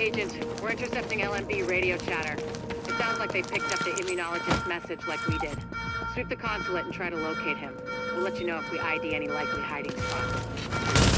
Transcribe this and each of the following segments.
Agent, we're intercepting LMB radio chatter. It sounds like they picked up the immunologist's message like we did. Sweep the consulate and try to locate him. We'll let you know if we ID any likely hiding spots.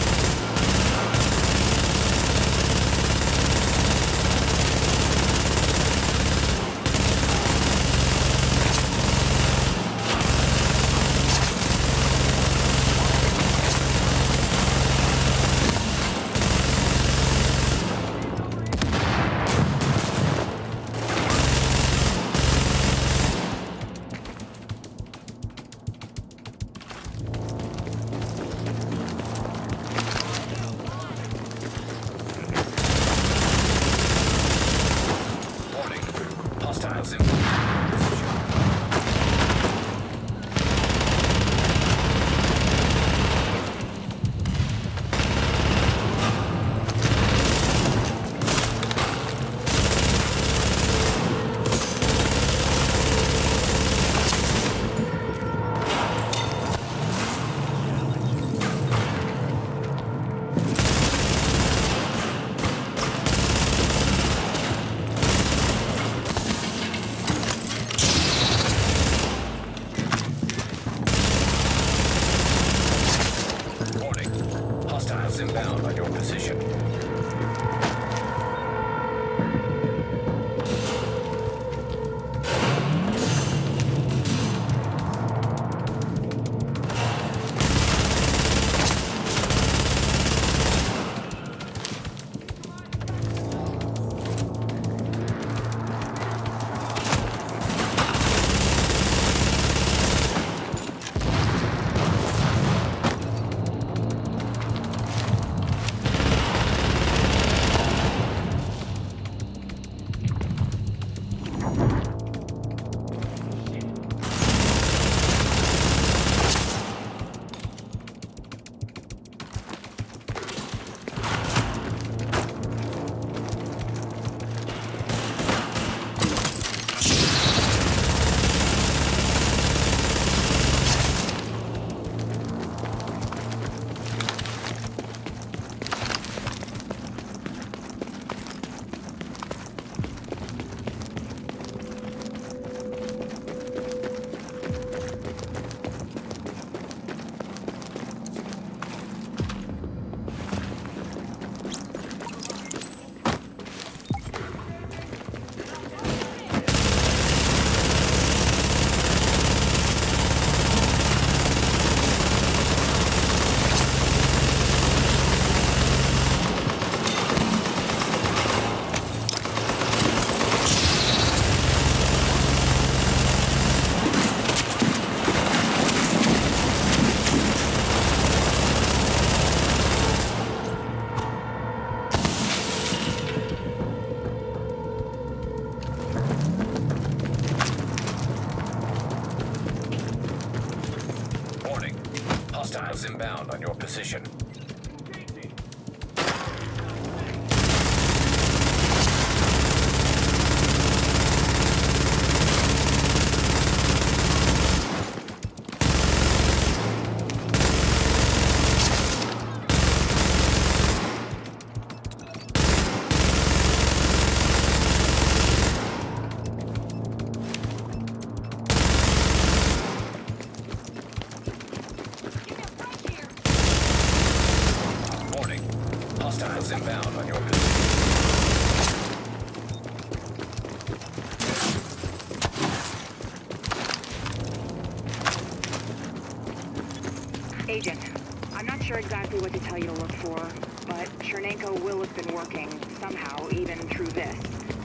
Working somehow, even through this.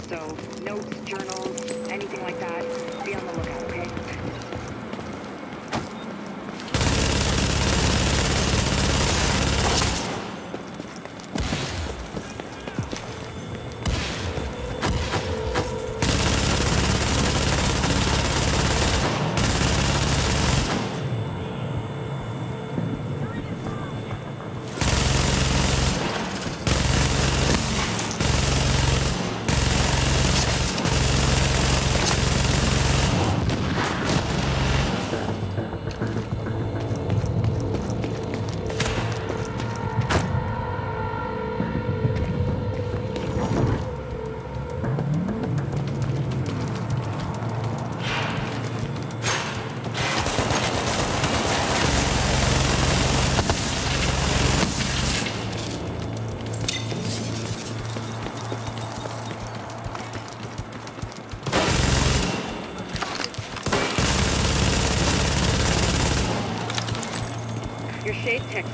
So, notes,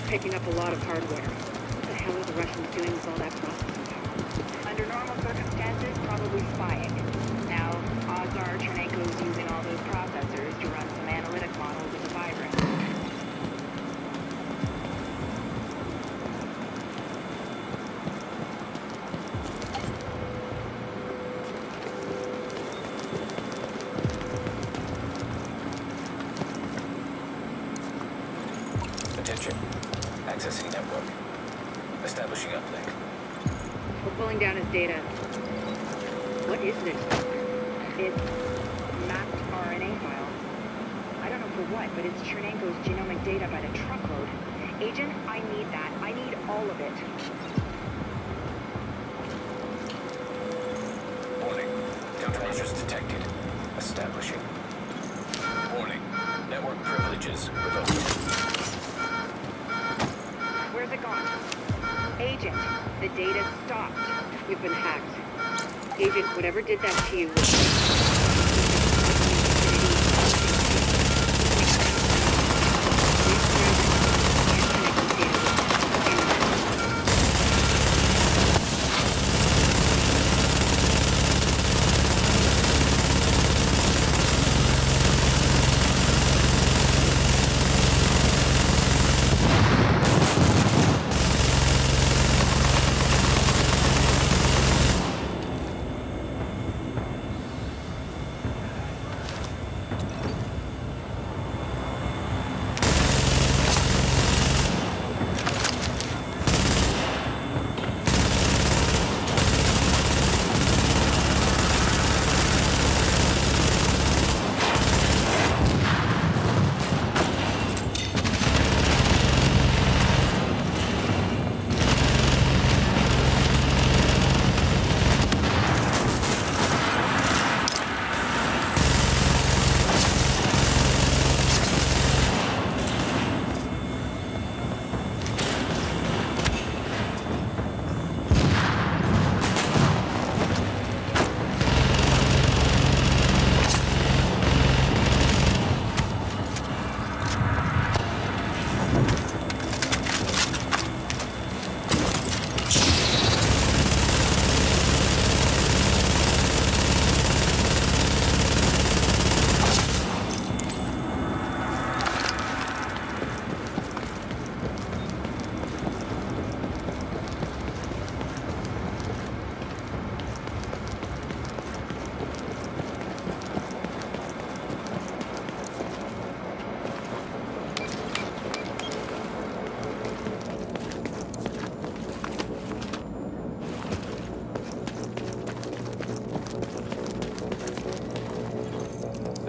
picking up a lot of hardware. What the hell are the Russians doing with all that processing power? Under normal circumstances, probably spying. Now, odds are Tchernenko's using all those processors to run down his data. What is this? It's mapped RNA files. I don't know for what, but it's Tchernenko's genomic data by the truckload. Agent, I need that. I need all of it. Warning. Countermeasures detected. Establishing. Warning. Network privileges revoked. Where's it gone? Agent, the data stopped. We've been hacked. Agent, whatever did that to you was...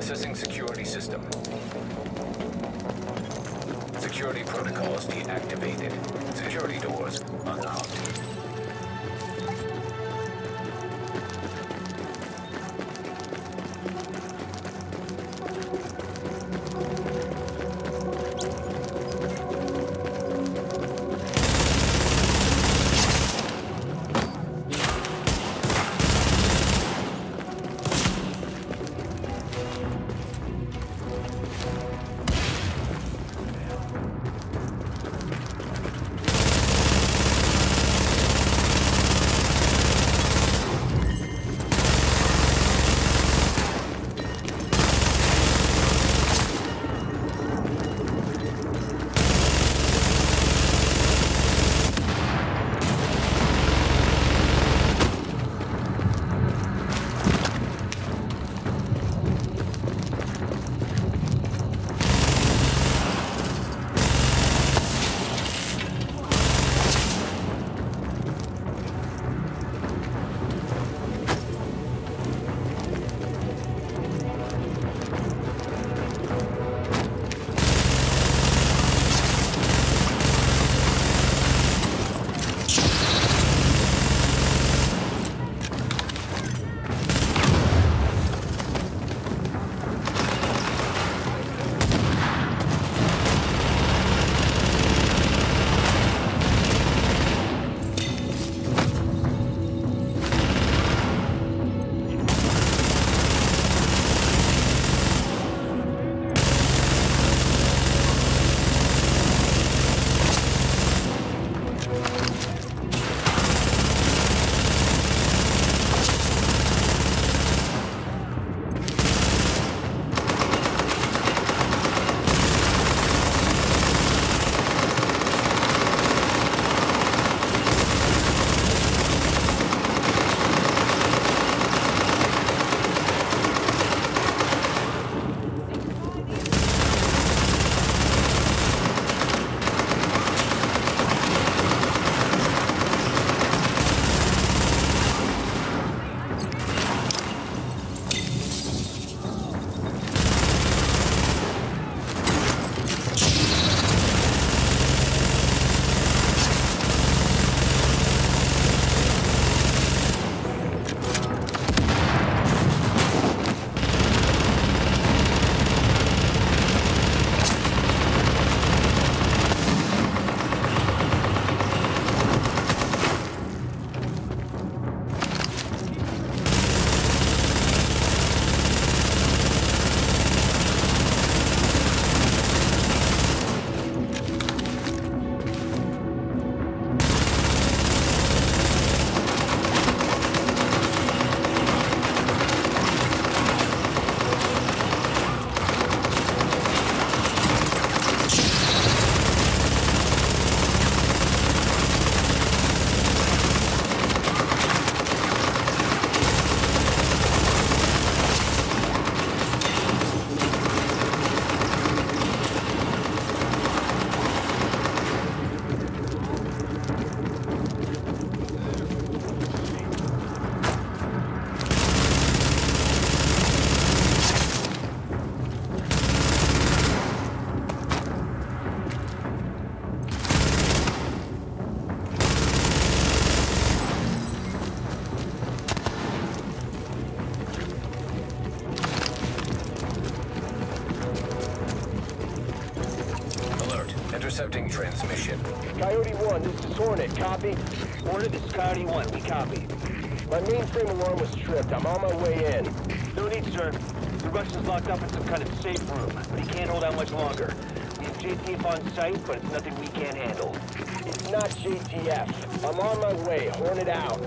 Assessing security system. Security protocols deactivated. Security doors unlocked. Intercepting transmission. Coyote 1, this is Hornet, copy? Hornet, this is Coyote 1. We copy. My mainframe alarm was tripped. I'm on my way in. No need, sir. The Russian's locked up in some kind of safe room, but he can't hold out much longer. We have JTF on site, but it's nothing we can't handle. It's not JTF. I'm on my way. Hornet out.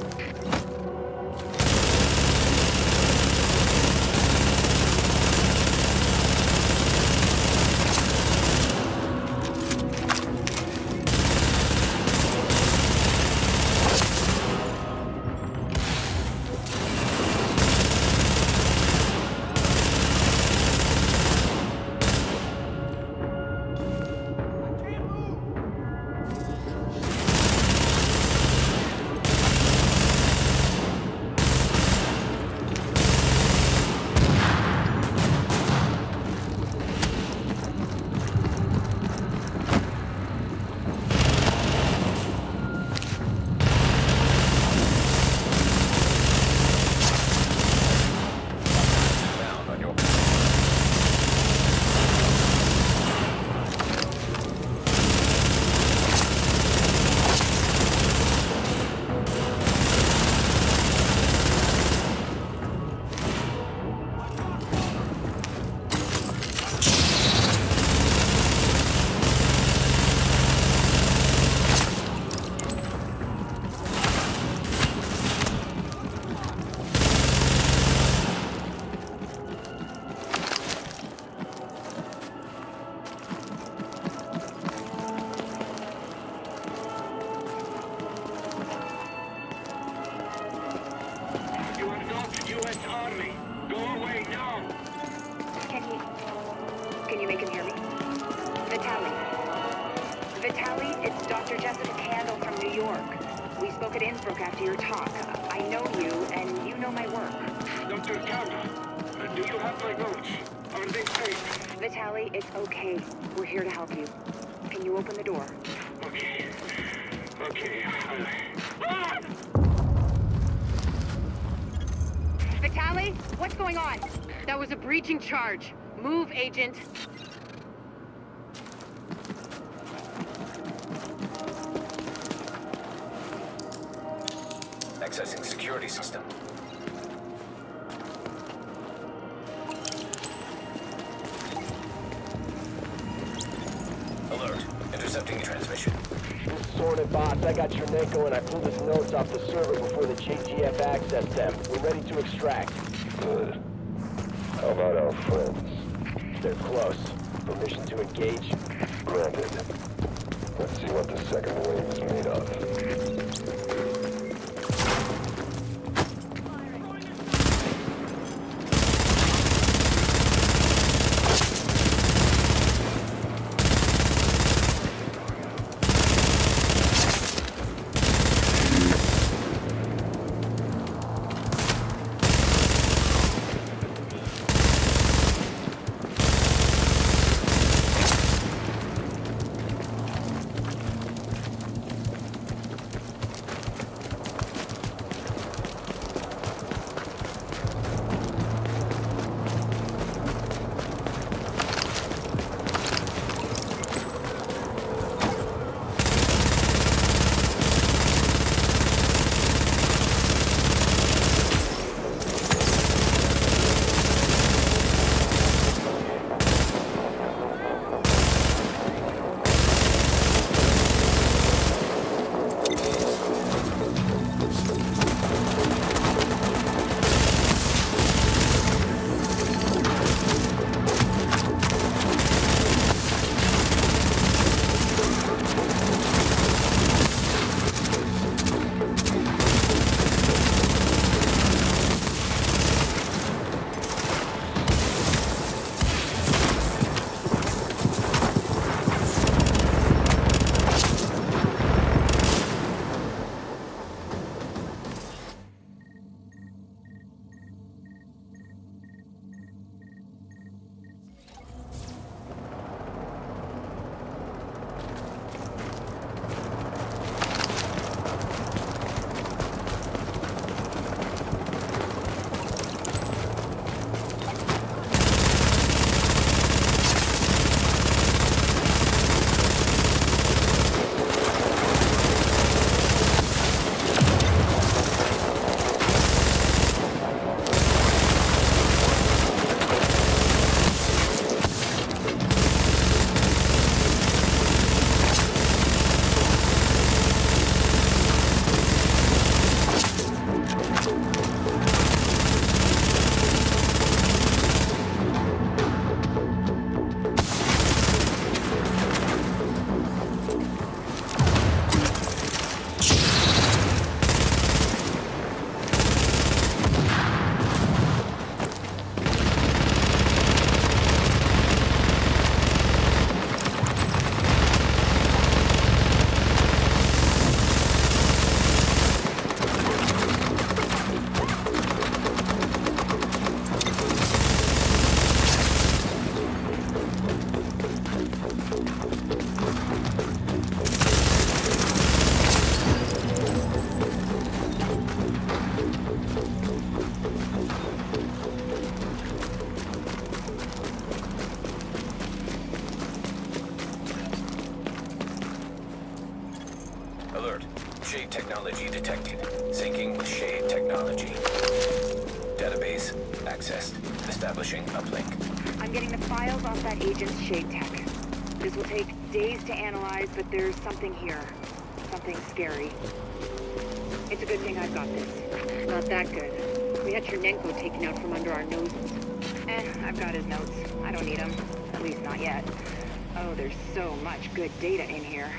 Innsbruck after your talk. I know you, and you know my work. Dr. Kandel, uh, do you have my notes? Are they safe? Vitaly, it's okay. We're here to help you. Can you open the door? Okay. Okay. I'll... Ah! Vitaly, what's going on? That was a breaching charge. Move, Agent. Security system. Alert. Intercepting transmission. This is Hornet boss. I got Tchernenko and I pulled his notes off the server before the JTF accessed them. We're ready to extract. Good. How about our friends? They're close. Permission to engage? Granted. Let's see what the second wave is made of. Accessed. Establishing uplink. I'm getting the files off that agent's shade tech. This will take days to analyze, but there's something here. Something scary. It's a good thing I've got this. Not that good. We had Tchernenko taken out from under our noses. Eh, I've got his notes. I don't need them. At least not yet. Oh, there's so much good data in here.